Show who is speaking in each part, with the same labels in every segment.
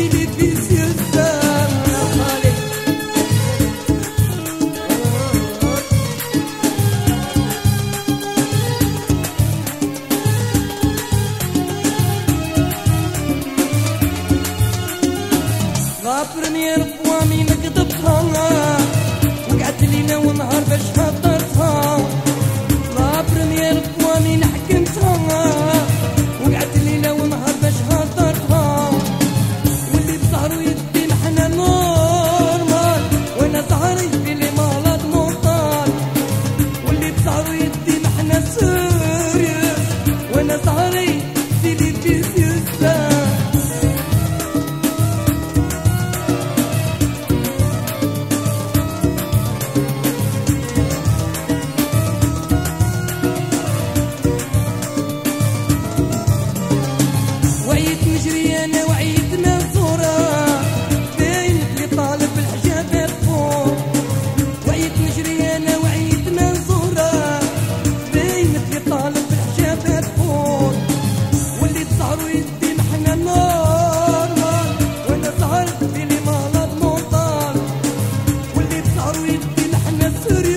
Speaker 1: You. me through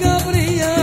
Speaker 1: Gabriel.